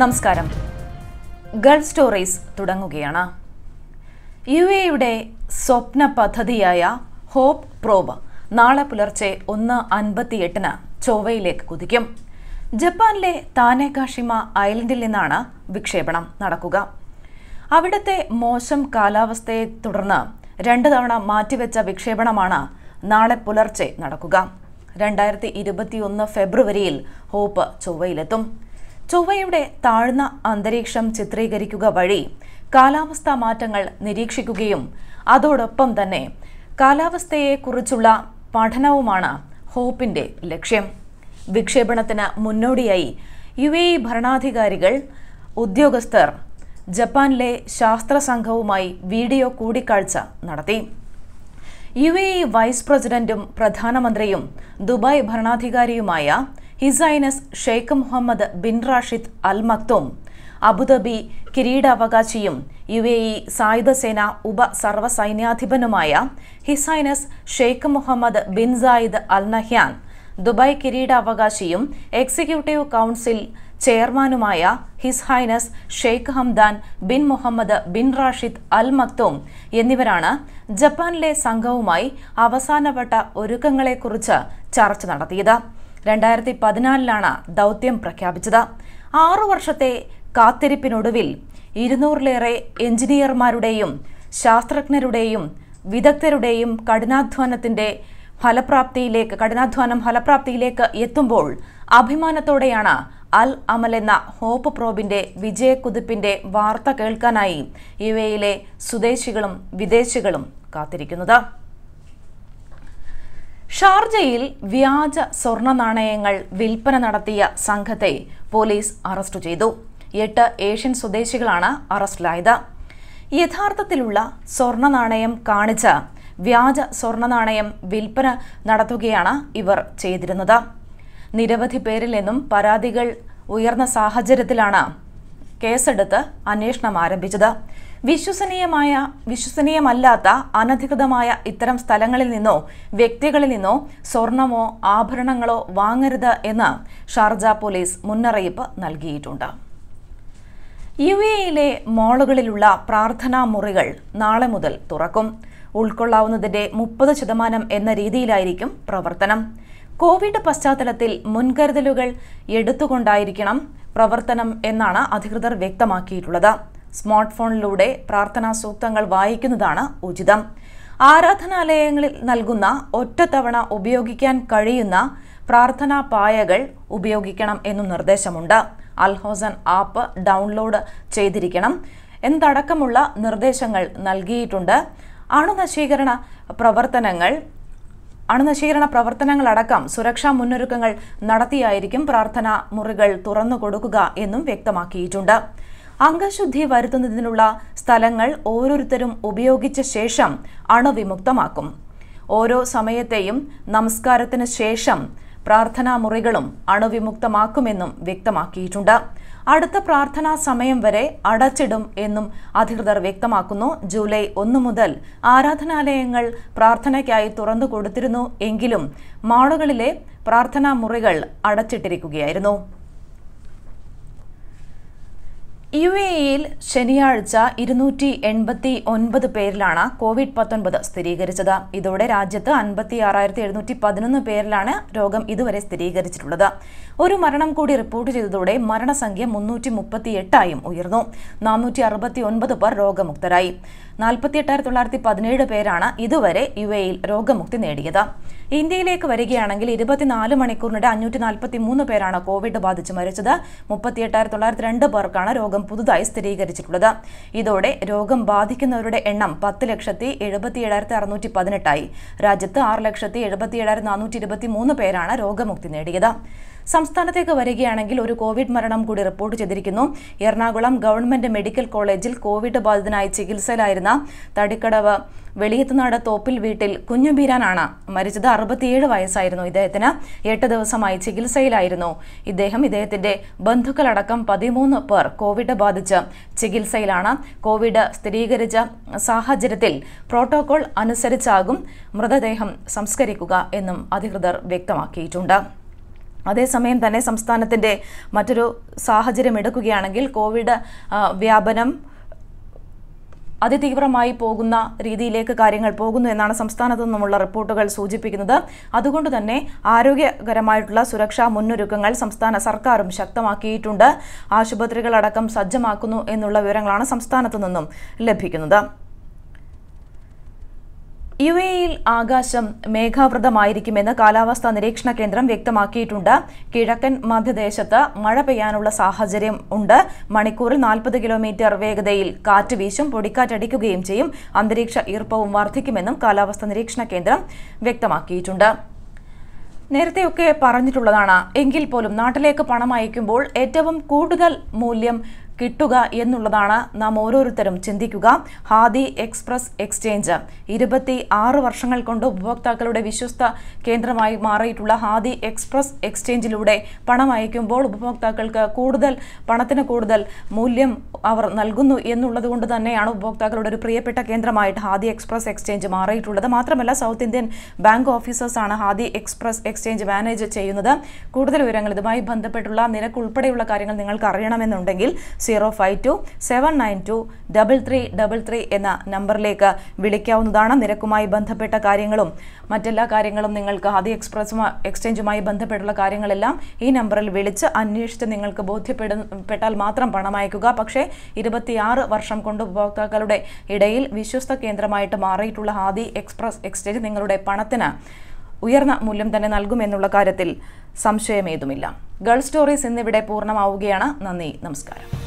നമസ്കാരം. Gulf stories തുടങ്ങുകയാണ്. U എയുടെ സ്വപ്ന പദ്ധതിയായ ഹോപ്പ് പ്രോബ് നാളെ പുലർച്ചെ ഒന്ന് അൻപത്തിയെട്ടിന് ചൊവ്വയിലേക്ക് കുതിക്കും. ജപ്പാനിലെ താനേകാഷിമ ഐലൻഡിൽ നിന്നാണ് വിക്ഷേപണം നടക്കുക. അവിടുത്തെ മോശം കാലാവസ്ഥയെ തുടർന്ന് രണ്ട് തവണ മാറ്റിവെച്ച വിക്ഷേപണമാണ് നാളെ പുലർച്ചെ നടക്കുക. രണ്ടായിരത്തി ഇരുപത്തിയൊന്ന് ഫെബ്രുവരിയിൽ ഹോപ്പ് ചൊവ്വയിലെത്തും. ചൊവ്വയുടെ താഴ്ന്ന അന്തരീക്ഷം ചിത്രീകരിക്കുക വഴി കാലാവസ്ഥാ മാറ്റങ്ങൾ നിരീക്ഷിക്കുകയും അതോടൊപ്പം തന്നെ കാലാവസ്ഥയെക്കുറിച്ചുള്ള പഠനവുമാണ് ഹോപ്പിന്റെ ലക്ഷ്യം. വിക്ഷേപണത്തിന് മുന്നോടിയായി യു എ ഭരണാധികാരികൾ ഉദ്യോഗസ്ഥർ ജപ്പാനിലെ ശാസ്ത്ര സംഘവുമായി വീഡിയോ കൂടിക്കാഴ്ച നടത്തി. യു എ വൈസ് പ്രസിഡന്റും പ്രധാനമന്ത്രിയും Dubai ഭരണാധികാരിയുമായ his highness Sheikh Mohammed bin Rashid Al Maktoum Abu Dhabi കിരീടാവകാശിയും U A E സായുധസേന ഉപ സർവസൈന്യാധിപനുമായ his highness Sheikh Mohammed bin Zayed Al Nahyan Dubai കിരീടാവകാശിയും executive council ചെയർമാനുമായ his highness Sheikh Hamdan bin Mohammed bin Rashid Al Maktoum എന്നിവരാണ് ജപ്പാനിലെ സംഘവുമായി അവസാനവട്ട ഒരുക്കങ്ങളെക്കുറിച്ച് ചർച്ച നടത്തിയത്. രണ്ടായിരത്തി പതിനാലിലാണ് ദൗത്യം പ്രഖ്യാപിച്ചത്. ആറു വർഷത്തെ കാത്തിരിപ്പിനൊടുവിൽ ഇരുന്നൂറിലേറെ എഞ്ചിനീയർമാരുടെയും ശാസ്ത്രജ്ഞരുടെയും വിദഗ്ധരുടെയും കഠിനാധ്വാനത്തിന്റെ ഫലപ്രാപ്തിയിലേക്ക് കഠിനാധ്വാനം ഫലപ്രാപ്തിയിലേക്ക് എത്തുമ്പോൾ അഭിമാനത്തോടെയാണ് അൽ അമൽ എന്ന ഹോപ്പ് പ്രോബിന്റെ വിജയക്കുതിപ്പിന്റെ വാർത്ത കേൾക്കാനായി യു എയിലെ സ്വദേശികളും വിദേശികളും കാത്തിരിക്കുന്നത്. ഷാർജയിൽ വ്യാജ സ്വർണ നാണയങ്ങൾ വിൽപ്പന നടത്തിയ സംഘത്തെ പോലീസ് അറസ്റ്റ് ചെയ്തു. എട്ട് ഏഷ്യൻ സ്വദേശികളാണ് അറസ്റ്റിലായത്. യഥാർത്ഥത്തിലുള്ള സ്വർണ നാണയം കാണിച്ച വ്യാജ സ്വർണ നാണയം വിൽപ്പന നടത്തുകയാണ് ഇവർ ചെയ്തിരുന്നത്. നിരവധി പേരിൽ നിന്നും പരാതികൾ ഉയർന്ന സാഹചര്യത്തിലാണ് കേസെടുത്ത് അന്വേഷണം ആരംഭിച്ചത്. വിശ്വസനീയമായ വിശ്വസനീയമല്ലാത്ത അനധികൃതമായ ഇത്തരം സ്ഥലങ്ങളിൽ നിന്നോ വ്യക്തികളിൽ നിന്നോ സ്വർണമോ ആഭരണങ്ങളോ വാങ്ങരുത് എന്ന് ഷാർജ പോലീസ് മുന്നറിയിപ്പ് നൽകിയിട്ടുണ്ട്. യു എയിലെ മോളുകളിലുള്ള പ്രാർത്ഥനാ മുറികൾ നാളെ മുതൽ തുറക്കും. ഉൾക്കൊള്ളാവുന്നതിന്റെ മുപ്പത് ശതമാനം എന്ന രീതിയിലായിരിക്കും പ്രവർത്തനം. കോവിഡ് പശ്ചാത്തലത്തിൽ മുൻകരുതലുകൾ എടുത്തുകൊണ്ടായിരിക്കണം പ്രവർത്തനം എന്നാണ് അധികൃതർ വ്യക്തമാക്കിയിട്ടുള്ളത്. സ്മാർട്ട് ഫോണിലൂടെ പ്രാർത്ഥനാ സൂക്തങ്ങൾ വായിക്കുന്നതാണ് ഉചിതം. ആരാധനാലയങ്ങളിൽ നൽകുന്ന ഒറ്റത്തവണ ഉപയോഗിക്കാൻ കഴിയുന്ന പ്രാർത്ഥനാ പായകൾ ഉപയോഗിക്കണം എന്നും നിർദ്ദേശമുണ്ട്. അൽഹോസൻ ആപ്പ് ഡൗൺലോഡ് ചെയ്തിരിക്കണം എന്തടക്കമുള്ള നിർദ്ദേശങ്ങൾ നൽകിയിട്ടുണ്ട്. അണുനശീകരണ പ്രവർത്തനങ്ങൾ അണുനശീകരണ പ്രവർത്തനങ്ങളടക്കം സുരക്ഷാ മുന്നൊരുക്കങ്ങൾ നടത്തിയായിരിക്കും പ്രാർത്ഥനാ മുറികൾ തുറന്നു കൊടുക്കുക എന്നും വ്യക്തമാക്കിയിട്ടുണ്ട്. അംഗശുദ്ധി വരുത്തുന്നതിനുള്ള സ്ഥലങ്ങൾ ഓരോരുത്തരും ഉപയോഗിച്ച ശേഷം അണുവിമുക്തമാക്കും. ഓരോ സമയത്തെയും നമസ്കാരത്തിന് ശേഷം പ്രാർത്ഥനാ മുറികളും അണുവിമുക്തമാക്കുമെന്നും വ്യക്തമാക്കിയിട്ടുണ്ട്. അടുത്ത പ്രാർത്ഥനാ സമയം വരെ അടച്ചിടും എന്നും അധികൃതർ വ്യക്തമാക്കുന്നു. ജൂലൈ ഒന്ന് മുതൽ ആരാധനാലയങ്ങൾ പ്രാർത്ഥനയ്ക്കായി തുറന്നു കൊടുത്തിരുന്നു എങ്കിലും മാളുകളിലെ പ്രാർത്ഥനാ മുറികൾ അടച്ചിട്ടിരിക്കുകയായിരുന്നു. യു എ ഇയിൽ ശനിയാഴ്ച ഇരുന്നൂറ്റി എൺപത്തി ഒൻപത് പേരിലാണ് കോവിഡ് പത്തൊൻപത് സ്ഥിരീകരിച്ചത്. ഇതോടെ രാജ്യത്ത് അൻപത്തി ആറായിരത്തി എഴുന്നൂറ്റി പതിനൊന്ന് പേരിലാണ് രോഗം ഇതുവരെ സ്ഥിരീകരിച്ചിട്ടുള്ളത്. ഒരു മരണം കൂടി റിപ്പോർട്ട് ചെയ്തതോടെ മരണസംഖ്യ മുന്നൂറ്റി മുപ്പത്തി എട്ടായും ഉയർന്നു. നാനൂറ്റി അറുപത്തി ഒൻപത് പേർ രോഗമുക്തരായി. നാൽപ്പത്തി എട്ടായിരത്തി തൊള്ളായിരത്തി പതിനേഴ് പേരാണ് ഇതുവരെ യു എയിൽ രോഗമുക്തി നേടിയത്. ഇന്ത്യയിലേക്ക് വരികയാണെങ്കിൽ ഇരുപത്തിനാല് മണിക്കൂറിനിടെ അഞ്ഞൂറ്റി നാൽപ്പത്തി മൂന്ന് പേരാണ് കോവിഡ് ബാധിച്ച് മരിച്ചത്. മുപ്പത്തി എട്ടായിരത്തി തൊള്ളായിരത്തി രണ്ട് പേർക്കാണ് രോഗം പുതുതായി സ്ഥിരീകരിച്ചിട്ടുള്ളത്. ഇതോടെ രോഗം ബാധിക്കുന്നവരുടെ എണ്ണം പത്ത് ലക്ഷത്തി എഴുപത്തി ഏഴായിരത്തി അറുന്നൂറ്റി പതിനെട്ടായി. രാജ്യത്ത് ആറ് ലക്ഷത്തി എഴുപത്തി ഏഴായിരത്തി നാനൂറ്റി ഇരുപത്തി മൂന്ന് പേരാണ് രോഗമുക്തി നേടിയത്. സംസ്ഥാനത്തേക്ക് വരികയാണെങ്കിൽ ഒരു കോവിഡ് മരണം കൂടി റിപ്പോർട്ട് ചെയ്തിരിക്കുന്നു. എറണാകുളം ഗവൺമെന്റ് മെഡിക്കൽ കോളേജിൽ കോവിഡ് ബാധിതനായി ചികിത്സയിലായിരുന്ന തടിക്കടവ് വെളിയത്തുനാട് തോപ്പിൽ വീട്ടിൽ കുഞ്ഞുബീരാനാണ് മരിച്ചത്. അറുപത്തിയേഴ് വയസ്സായിരുന്നു ഇദ്ദേഹത്തിന്. എട്ട് ദിവസമായി ചികിത്സയിലായിരുന്നു. ഇദ്ദേഹം ഇദ്ദേഹത്തിന്റെ ബന്ധുക്കളടക്കം പതിമൂന്ന് പേർ കോവിഡ് ബാധിച്ച് ചികിത്സയിലാണ്. കോവിഡ് സ്ഥിരീകരിച്ച സാഹചര്യത്തിൽ പ്രോട്ടോകോൾ അനുസരിച്ചാകും മൃതദേഹം സംസ്കരിക്കുക എന്നും അധികൃതർ വ്യക്തമാക്കിയിട്ടുണ്ട്. അതേസമയം തന്നെ സംസ്ഥാനത്തിന്റെ മറ്റൊരു സാഹചര്യം എടുക്കുകയാണെങ്കിൽ കോവിഡ് വ്യാപനം അതിതീവ്രമായി പോകുന്ന രീതിയിലേക്ക് കാര്യങ്ങൾ പോകുന്നു എന്നാണ് സംസ്ഥാനത്തു നിന്നുമുള്ള റിപ്പോർട്ടുകൾ സൂചിപ്പിക്കുന്നത്. അതുകൊണ്ട് തന്നെ ആരോഗ്യകരമായിട്ടുള്ള സുരക്ഷാ മുന്നൊരുക്കങ്ങൾ സംസ്ഥാന സർക്കാരും ശക്തമാക്കിയിട്ടുണ്ട്. ആശുപത്രികളടക്കം സജ്ജമാക്കുന്നു എന്നുള്ള വിവരങ്ങളാണ് സംസ്ഥാനത്തു നിന്നും ലഭിക്കുന്നത്. യു എയിൽ ആകാശം മേഘാവൃതമായിരിക്കുമെന്ന് കാലാവസ്ഥാ നിരീക്ഷണ കേന്ദ്രം വ്യക്തമാക്കിയിട്ടുണ്ട്. കിഴക്കൻ മധ്യദേശത്ത് മഴ പെയ്യാനുള്ള സാഹചര്യം ഉണ്ട്. മണിക്കൂറിൽ നാൽപ്പത് കിലോമീറ്റർ വേഗതയിൽ കാറ്റ് വീശും പൊടിക്കാറ്റടിക്കുകയും ചെയ്യും. അന്തരീക്ഷ ഈർപ്പവും വർദ്ധിക്കുമെന്നും കാലാവസ്ഥാ നിരീക്ഷണ കേന്ദ്രം വ്യക്തമാക്കിയിട്ടുണ്ട്. നേരത്തെയൊക്കെ പറഞ്ഞിട്ടുള്ളതാണ് എങ്കിൽ പോലും നാട്ടിലേക്ക് പണം അയക്കുമ്പോൾ ഏറ്റവും കൂടുതൽ മൂല്യം കിട്ടുക എന്നുള്ളതാണ് നാം ഓരോരുത്തരും ചിന്തിക്കുക. Hadi express exchange. ഇരുപത്തി ആറ് വർഷങ്ങൾ കൊണ്ട് ഉപഭോക്താക്കളുടെ വിശ്വസ്ത കേന്ദ്രമായി മാറിയിട്ടുള്ള ഹാദി എക്സ്പ്രസ് എക്സ്ചേഞ്ചിലൂടെ പണം അയക്കുമ്പോൾ ഉപഭോക്താക്കൾക്ക് കൂടുതൽ പണത്തിന് കൂടുതൽ മൂല്യം അവർ നൽകുന്നു എന്നുള്ളത് കൊണ്ട് തന്നെയാണ് ഉപഭോക്താക്കളുടെ ഒരു പ്രിയപ്പെട്ട കേന്ദ്രമായിട്ട് ഹാദി എക്സ്പ്രസ് എക്സ്ചേഞ്ച് മാറിയിട്ടുള്ളത്. മാത്രമല്ല സൗത്ത് ഇന്ത്യൻ ബാങ്ക് ഓഫീസേഴ്സാണ് ഹാദി എക്സ്പ്രസ് എക്സ്ചേഞ്ച് മാനേജ് ചെയ്യുന്നത്. കൂടുതൽ വിവരങ്ങൾ ഇതുമായി ബന്ധപ്പെട്ടുള്ള നിരക്ക് ഉൾപ്പെടെയുള്ള കാര്യങ്ങൾ നിങ്ങൾക്ക് അറിയണമെന്നുണ്ടെങ്കിൽ zero five two seven nine two double three double three എന്ന നമ്പറിലേക്ക് വിളിക്കാവുന്നതാണ്. നിരക്കുമായി ബന്ധപ്പെട്ട കാര്യങ്ങളും മറ്റെല്ലാ കാര്യങ്ങളും നിങ്ങൾക്ക് ഹാദി എക്സ്പ്രസ് എക്സ്ചേഞ്ചുമായി ബന്ധപ്പെട്ടുള്ള കാര്യങ്ങളെല്ലാം ഈ നമ്പറിൽ വിളിച്ച് അന്വേഷിച്ച് നിങ്ങൾക്ക് ബോധ്യപ്പെട്ടാൽ മാത്രം പണം അയക്കുക. പക്ഷേ ഇരുപത്തിയാറ് വർഷം കൊണ്ട് ഉപഭോക്താക്കളുടെ ഇടയിൽ വിശ്വസ്ത കേന്ദ്രമായിട്ട് മാറിയിട്ടുള്ള ഹാദി എക്സ്പ്രസ് എക്സ്ചേഞ്ച് നിങ്ങളുടെ പണത്തിന് ഉയർന്ന മൂല്യം തന്നെ നൽകുമെന്നുള്ള കാര്യത്തിൽ സംശയമേതുമില്ല. ഗേൾ സ്റ്റോറീസ് ഇന്നിവിടെ പൂർണമാവുകയാണ്. നന്ദി നമസ്കാരം.